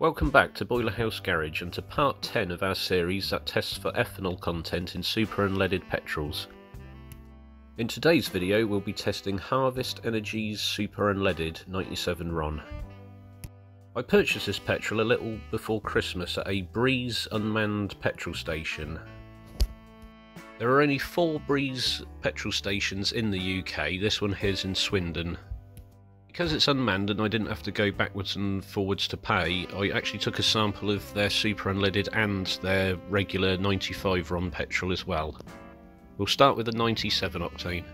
Welcome back to Boilerhouse Garage and to part 10 of our series that tests for ethanol content in super unleaded petrols. In today's video we'll be testing Harvest Energy's Super Unleaded 97 RON. I purchased this petrol a little before Christmas at a Breeze unmanned petrol station. There are only four Breeze petrol stations in the UK, this one here's in Swindon, because it's unmanned and I didn't have to go backwards and forwards to pay, I actually took a sample of their super unleaded and their regular 95 RON petrol as well. We'll start with the 97 octane.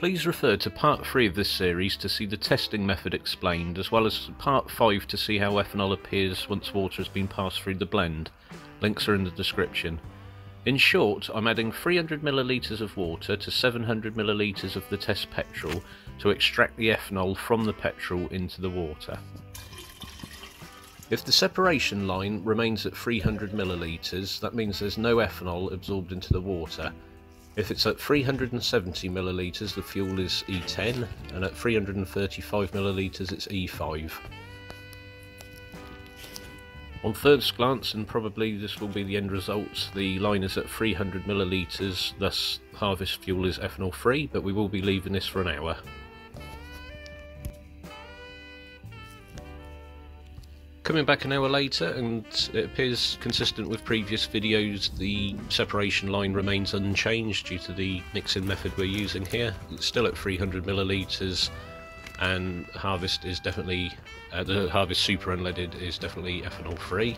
Please refer to part 3 of this series to see the testing method explained, as well as part 5 to see how ethanol appears once water has been passed through the blend. Links are in the description. In short, I'm adding 300ml of water to 700ml of the test petrol to extract the ethanol from the petrol into the water. If the separation line remains at 300ml, that means there's no ethanol absorbed into the water. If it's at 370ml, the fuel is E10, and at 335ml, it's E5. On first glance, and probably this will be the end result, the line is at 300 millilitres, thus harvest fuel is ethanol free, but we will be leaving this for an hour. Coming back an hour later, and it appears consistent with previous videos, the separation line remains unchanged due to the mixing method we're using here. It's still at 300 millilitres, and harvest is definitely uh, the Harvest Super Unleaded is definitely ethanol free.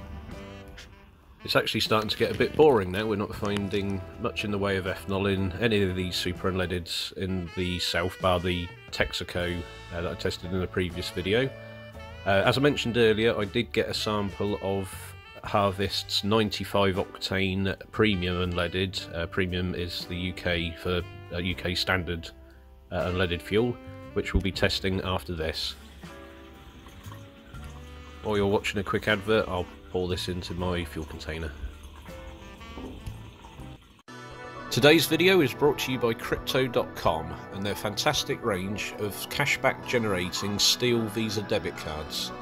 It's actually starting to get a bit boring now, we're not finding much in the way of ethanol in any of these Super Unleadeds in the south, bar the Texaco uh, that I tested in the previous video. Uh, as I mentioned earlier, I did get a sample of Harvest's 95 octane premium unleaded. Uh, premium is the UK for UK uh, standard uh, unleaded fuel, which we'll be testing after this. While you're watching a quick advert, I'll pour this into my fuel container. Today's video is brought to you by Crypto.com and their fantastic range of cashback generating steel Visa debit cards.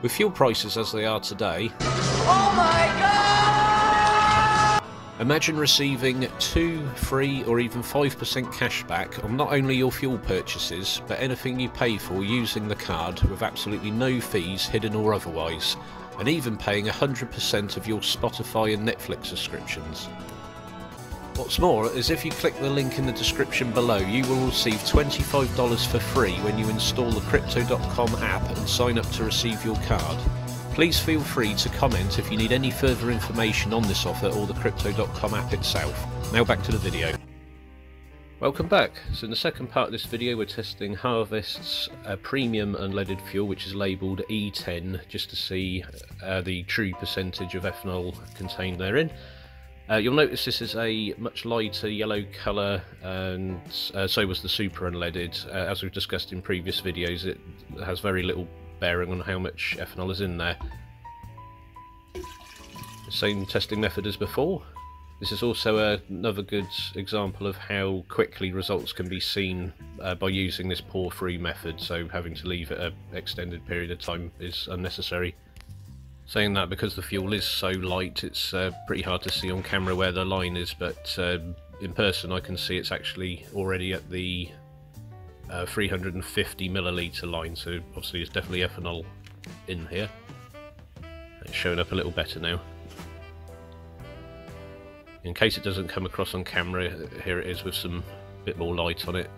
With fuel prices as they are today, oh! Imagine receiving 2, 3 or even 5% cashback on not only your fuel purchases, but anything you pay for using the card with absolutely no fees hidden or otherwise, and even paying 100% of your Spotify and Netflix subscriptions. What's more is if you click the link in the description below, you will receive $25 for free when you install the Crypto.com app and sign up to receive your card. Please feel free to comment if you need any further information on this offer or the Crypto.com app itself. Now back to the video. Welcome back. So in the second part of this video we're testing Harvest's uh, premium unleaded fuel which is labelled E10 just to see uh, the true percentage of ethanol contained therein. Uh, you'll notice this is a much lighter yellow colour and uh, so was the super unleaded. Uh, as we've discussed in previous videos it has very little bearing on how much ethanol is in there. Same testing method as before. This is also another good example of how quickly results can be seen uh, by using this pour through method, so having to leave it an extended period of time is unnecessary. Saying that because the fuel is so light, it's uh, pretty hard to see on camera where the line is, but uh, in person I can see it's actually already at the uh, 350 milliliter line, so obviously it's definitely ethanol in here. It's showing up a little better now. In case it doesn't come across on camera, here it is with some bit more light on it.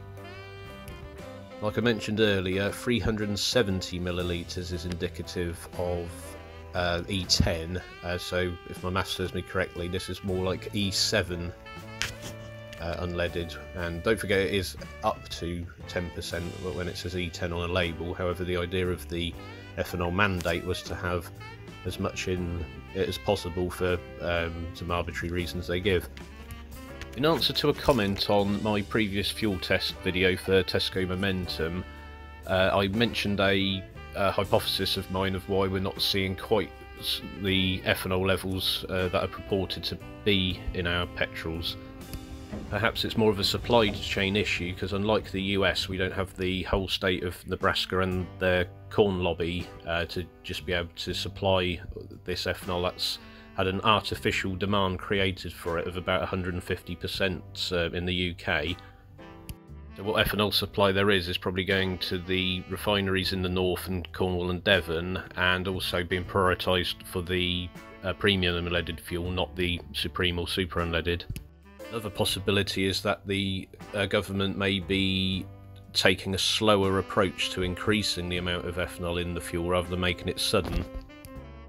Like I mentioned earlier, 370 milliliters is indicative of uh, E10, uh, so if my math serves me correctly, this is more like E7 uh, unleaded. And don't forget it is up to 10% when it says E10 on a label. However the idea of the ethanol mandate was to have as much in it as possible for um, some arbitrary reasons they give. In answer to a comment on my previous fuel test video for Tesco Momentum uh, I mentioned a, a, hypothesis of mine of why we're not seeing quite the ethanol levels uh, that are purported to be in our petrols Perhaps it's more of a supply chain issue because unlike the US, we don't have the whole state of Nebraska and their corn lobby uh, to just be able to supply this ethanol. That's had an artificial demand created for it of about 150% uh, in the UK. So what ethanol supply there is is probably going to the refineries in the north and Cornwall and Devon and also being prioritised for the uh, premium unleaded fuel, not the supreme or super unleaded. Another possibility is that the uh, government may be taking a slower approach to increasing the amount of ethanol in the fuel rather than making it sudden,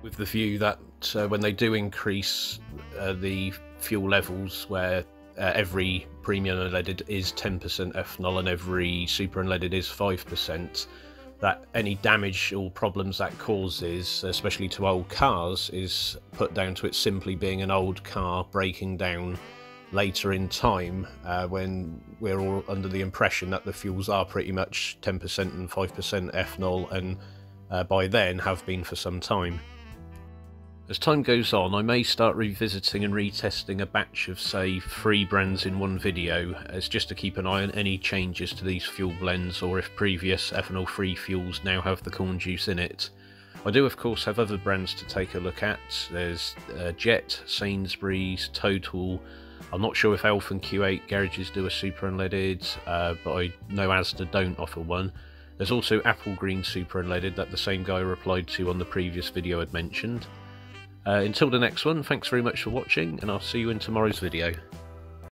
with the view that uh, when they do increase uh, the fuel levels where uh, every premium unleaded is 10% ethanol and every super unleaded is 5%, that any damage or problems that causes, especially to old cars, is put down to it simply being an old car breaking down later in time uh, when we're all under the impression that the fuels are pretty much 10% and 5% ethanol and uh, by then have been for some time. As time goes on, I may start revisiting and retesting a batch of, say, three brands in one video, as just to keep an eye on any changes to these fuel blends or if previous ethanol-free fuels now have the corn juice in it. I do of course have other brands to take a look at, there's uh, Jet, Sainsbury's, Total, I'm not sure if Elf and Q8 garages do a super unleaded, uh, but I know Asda don't offer one. There's also Applegreen Super Unleaded that the same guy replied to on the previous video I'd mentioned. Uh, until the next one, thanks very much for watching, and I'll see you in tomorrow's video.